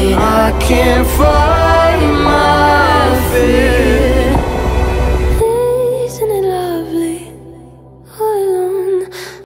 I can't fall.